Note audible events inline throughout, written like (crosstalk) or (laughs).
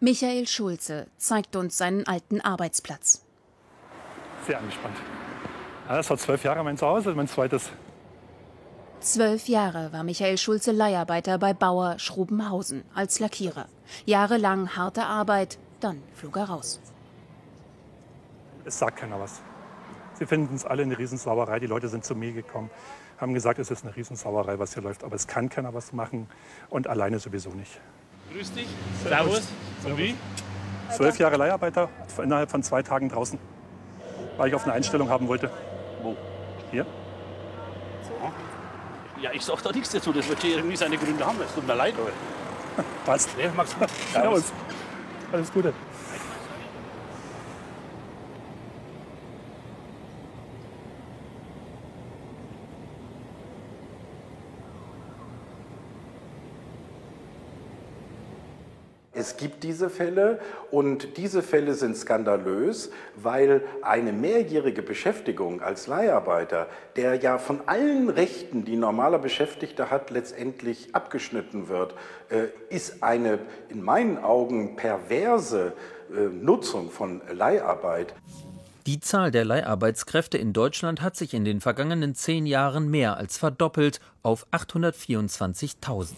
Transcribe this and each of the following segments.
Michael Schulze zeigt uns seinen alten Arbeitsplatz. Sehr angespannt. Ja, das war zwölf Jahre mein Zuhause, mein zweites. Zwölf Jahre war Michael Schulze Leiharbeiter bei Bauer Schrubenhausen als Lackierer. Jahrelang harte Arbeit, dann flog er raus. Es sagt keiner was. Sie finden es alle eine Riesensauerei. Die Leute sind zu mir gekommen, haben gesagt, es ist eine Riesensauerei, was hier läuft. Aber es kann keiner was machen und alleine sowieso nicht. Grüß dich. Servus. So wie? Zwölf Jahre Leiharbeiter, innerhalb von zwei Tagen draußen, weil ich auf eine Einstellung haben wollte. Wo? Hier. Ja, ich sag da nichts dazu. Das wird hier irgendwie seine Gründe haben. Es tut mir leid. Aber. (laughs) Passt. Nee, Max. Servus. Alles Gute. Es gibt diese Fälle und diese Fälle sind skandalös, weil eine mehrjährige Beschäftigung als Leiharbeiter, der ja von allen Rechten, die normaler Beschäftigter hat, letztendlich abgeschnitten wird, äh, ist eine in meinen Augen perverse äh, Nutzung von Leiharbeit. Die Zahl der Leiharbeitskräfte in Deutschland hat sich in den vergangenen zehn Jahren mehr als verdoppelt auf 824.000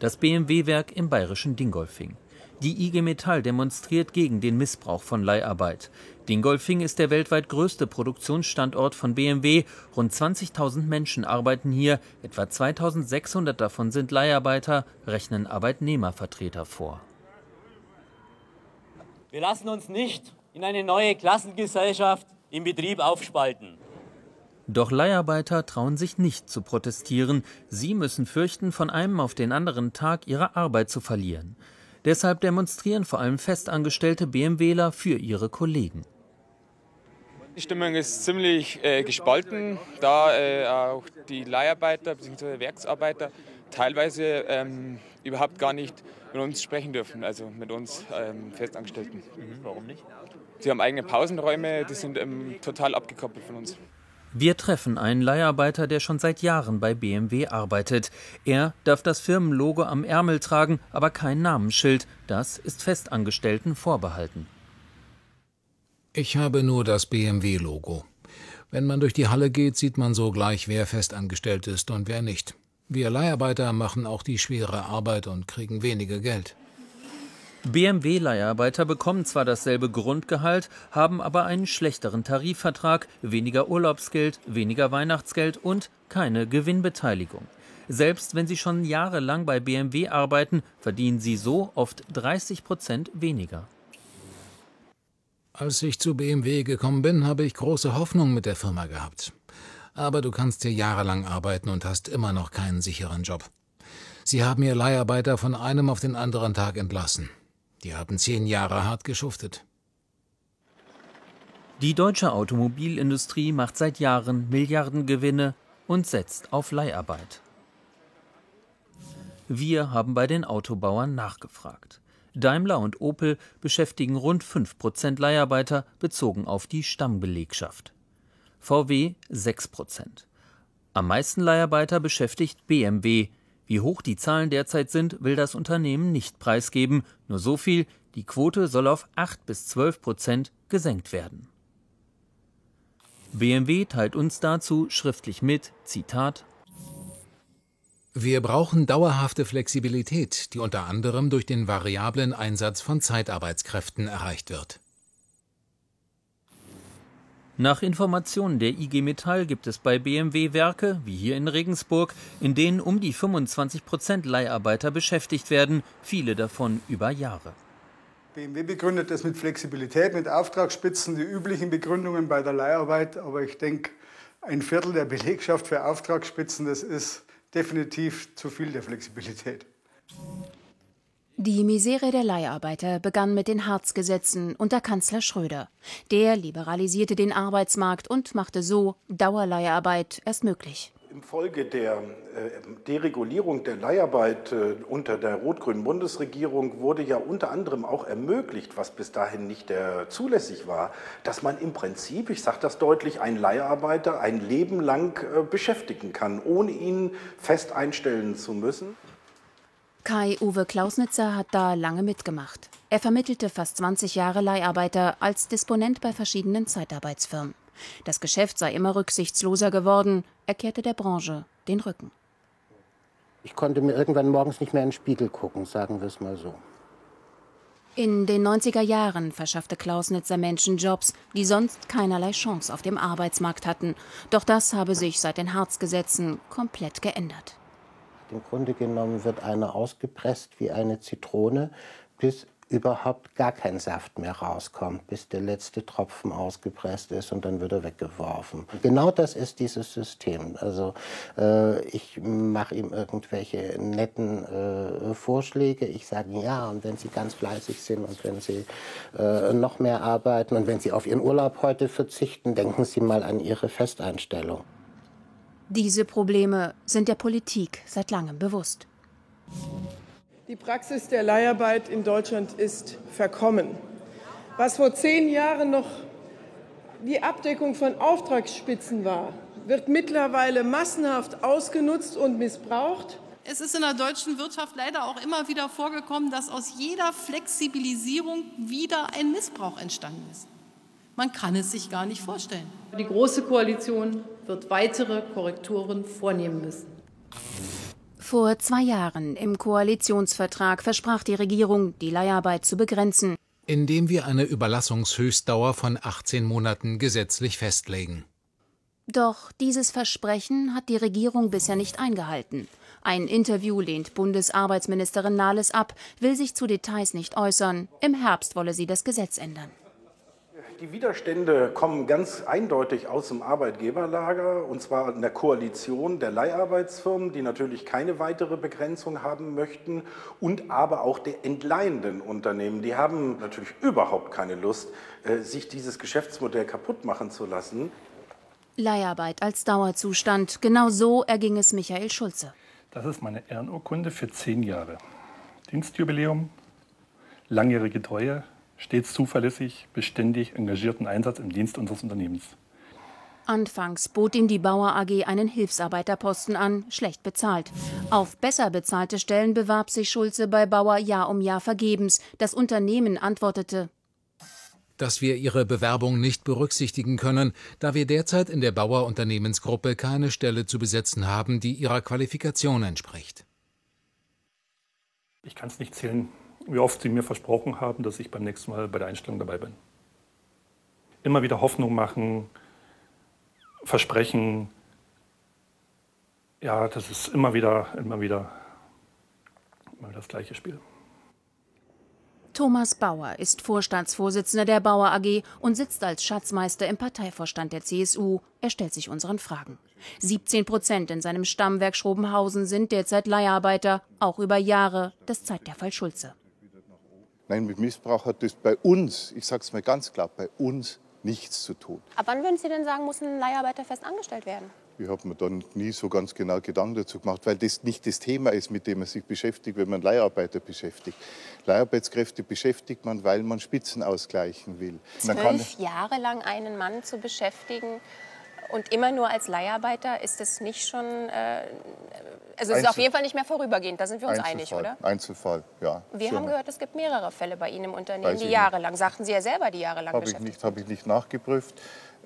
das BMW-Werk im bayerischen Dingolfing. Die IG Metall demonstriert gegen den Missbrauch von Leiharbeit. Dingolfing ist der weltweit größte Produktionsstandort von BMW. Rund 20.000 Menschen arbeiten hier, etwa 2.600 davon sind Leiharbeiter, rechnen Arbeitnehmervertreter vor. Wir lassen uns nicht in eine neue Klassengesellschaft im Betrieb aufspalten. Doch Leiharbeiter trauen sich nicht zu protestieren. Sie müssen fürchten, von einem auf den anderen Tag ihre Arbeit zu verlieren. Deshalb demonstrieren vor allem festangestellte BMWler für ihre Kollegen. Die Stimmung ist ziemlich äh, gespalten, da äh, auch die Leiharbeiter bzw. Werksarbeiter teilweise ähm, überhaupt gar nicht mit uns sprechen dürfen, also mit uns ähm, Festangestellten. Mhm. Warum nicht? Sie haben eigene Pausenräume, die sind ähm, total abgekoppelt von uns. Wir treffen einen Leiharbeiter, der schon seit Jahren bei BMW arbeitet. Er darf das Firmenlogo am Ärmel tragen, aber kein Namensschild. Das ist Festangestellten vorbehalten. Ich habe nur das BMW-Logo. Wenn man durch die Halle geht, sieht man sogleich, wer festangestellt ist und wer nicht. Wir Leiharbeiter machen auch die schwere Arbeit und kriegen weniger Geld. BMW-Leiharbeiter bekommen zwar dasselbe Grundgehalt, haben aber einen schlechteren Tarifvertrag, weniger Urlaubsgeld, weniger Weihnachtsgeld und keine Gewinnbeteiligung. Selbst wenn sie schon jahrelang bei BMW arbeiten, verdienen sie so oft 30 Prozent weniger. Als ich zu BMW gekommen bin, habe ich große Hoffnung mit der Firma gehabt. Aber du kannst hier jahrelang arbeiten und hast immer noch keinen sicheren Job. Sie haben ihr Leiharbeiter von einem auf den anderen Tag entlassen. Die haben zehn Jahre hart geschuftet. Die deutsche Automobilindustrie macht seit Jahren Milliardengewinne und setzt auf Leiharbeit. Wir haben bei den Autobauern nachgefragt. Daimler und Opel beschäftigen rund 5% Leiharbeiter bezogen auf die Stammbelegschaft. VW 6%. Am meisten Leiharbeiter beschäftigt BMW wie hoch die Zahlen derzeit sind, will das Unternehmen nicht preisgeben. Nur so viel, die Quote soll auf 8 bis 12 Prozent gesenkt werden. BMW teilt uns dazu schriftlich mit, Zitat, wir brauchen dauerhafte Flexibilität, die unter anderem durch den variablen Einsatz von Zeitarbeitskräften erreicht wird. Nach Informationen der IG Metall gibt es bei BMW Werke, wie hier in Regensburg, in denen um die 25 Prozent Leiharbeiter beschäftigt werden, viele davon über Jahre. BMW begründet das mit Flexibilität, mit Auftragsspitzen, die üblichen Begründungen bei der Leiharbeit. Aber ich denke, ein Viertel der Belegschaft für Auftragsspitzen, das ist definitiv zu viel der Flexibilität. Die Misere der Leiharbeiter begann mit den Harzgesetzen unter Kanzler Schröder. Der liberalisierte den Arbeitsmarkt und machte so Dauerleiharbeit erst möglich. Infolge der äh, Deregulierung der Leiharbeit äh, unter der rot-grünen Bundesregierung wurde ja unter anderem auch ermöglicht, was bis dahin nicht der, zulässig war, dass man im Prinzip, ich sage das deutlich, einen Leiharbeiter ein Leben lang äh, beschäftigen kann, ohne ihn fest einstellen zu müssen. Kai-Uwe Klausnitzer hat da lange mitgemacht. Er vermittelte fast 20 Jahre Leiharbeiter als Disponent bei verschiedenen Zeitarbeitsfirmen. Das Geschäft sei immer rücksichtsloser geworden, er kehrte der Branche den Rücken. Ich konnte mir irgendwann morgens nicht mehr in den Spiegel gucken, sagen wir es mal so. In den 90er Jahren verschaffte Klausnitzer Menschen Jobs, die sonst keinerlei Chance auf dem Arbeitsmarkt hatten. Doch das habe sich seit den Harzgesetzen komplett geändert. Im Grunde genommen wird einer ausgepresst wie eine Zitrone, bis überhaupt gar kein Saft mehr rauskommt, bis der letzte Tropfen ausgepresst ist und dann wird er weggeworfen. Genau das ist dieses System. Also äh, ich mache ihm irgendwelche netten äh, Vorschläge. Ich sage ja, und wenn Sie ganz fleißig sind und wenn Sie äh, noch mehr arbeiten und wenn Sie auf Ihren Urlaub heute verzichten, denken Sie mal an Ihre Festeinstellung. Diese Probleme sind der Politik seit langem bewusst. Die Praxis der Leiharbeit in Deutschland ist verkommen. Was vor zehn Jahren noch die Abdeckung von Auftragsspitzen war, wird mittlerweile massenhaft ausgenutzt und missbraucht. Es ist in der deutschen Wirtschaft leider auch immer wieder vorgekommen, dass aus jeder Flexibilisierung wieder ein Missbrauch entstanden ist. Man kann es sich gar nicht vorstellen. Die Große Koalition wird weitere Korrekturen vornehmen müssen. Vor zwei Jahren im Koalitionsvertrag versprach die Regierung, die Leiharbeit zu begrenzen. Indem wir eine Überlassungshöchstdauer von 18 Monaten gesetzlich festlegen. Doch dieses Versprechen hat die Regierung bisher nicht eingehalten. Ein Interview lehnt Bundesarbeitsministerin Nahles ab, will sich zu Details nicht äußern. Im Herbst wolle sie das Gesetz ändern. Die Widerstände kommen ganz eindeutig aus dem Arbeitgeberlager, und zwar in der Koalition der Leiharbeitsfirmen, die natürlich keine weitere Begrenzung haben möchten, und aber auch der entleihenden Unternehmen. Die haben natürlich überhaupt keine Lust, äh, sich dieses Geschäftsmodell kaputt machen zu lassen. Leiharbeit als Dauerzustand. Genau so erging es Michael Schulze. Das ist meine Ehrenurkunde für zehn Jahre. Dienstjubiläum, langjährige Treue, stets zuverlässig, beständig engagierten Einsatz im Dienst unseres Unternehmens. Anfangs bot ihm die Bauer AG einen Hilfsarbeiterposten an, schlecht bezahlt. Auf besser bezahlte Stellen bewarb sich Schulze bei Bauer Jahr um Jahr vergebens. Das Unternehmen antwortete, dass wir ihre Bewerbung nicht berücksichtigen können, da wir derzeit in der Bauer Unternehmensgruppe keine Stelle zu besetzen haben, die ihrer Qualifikation entspricht. Ich kann es nicht zählen, wie oft Sie mir versprochen haben, dass ich beim nächsten Mal bei der Einstellung dabei bin. Immer wieder Hoffnung machen, Versprechen. Ja, das ist immer wieder, immer wieder, immer wieder das gleiche Spiel. Thomas Bauer ist Vorstandsvorsitzender der Bauer AG und sitzt als Schatzmeister im Parteivorstand der CSU. Er stellt sich unseren Fragen. 17 Prozent in seinem Stammwerk Schrobenhausen sind derzeit Leiharbeiter, auch über Jahre. Das zeigt der Fall Schulze. Nein, mit Missbrauch hat das bei uns, ich sage es mal ganz klar, bei uns nichts zu tun. Ab wann würden Sie denn sagen, muss ein Leiharbeiter fest angestellt werden? Ich habe mir dann nie so ganz genau Gedanken dazu gemacht, weil das nicht das Thema ist, mit dem man sich beschäftigt, wenn man Leiharbeiter beschäftigt. Leiharbeitskräfte beschäftigt man, weil man Spitzen ausgleichen will. Zwölf Jahre lang einen Mann zu beschäftigen, und immer nur als Leiharbeiter ist es nicht schon, äh, also es ist auf jeden Fall nicht mehr vorübergehend, da sind wir uns einig, oder? Einzelfall, ja. Wir schon. haben gehört, es gibt mehrere Fälle bei Ihnen im Unternehmen, Weiß die jahrelang, sagten Sie ja selber, die jahrelang Habe ich nicht, habe ich nicht nachgeprüft,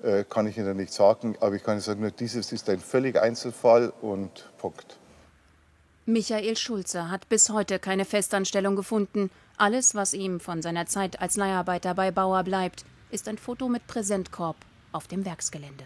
äh, kann ich Ihnen nicht sagen, aber ich kann Ihnen sagen, nur dieses ist ein völliger Einzelfall und Punkt. Michael Schulze hat bis heute keine Festanstellung gefunden. Alles, was ihm von seiner Zeit als Leiharbeiter bei Bauer bleibt, ist ein Foto mit Präsentkorb auf dem Werksgelände.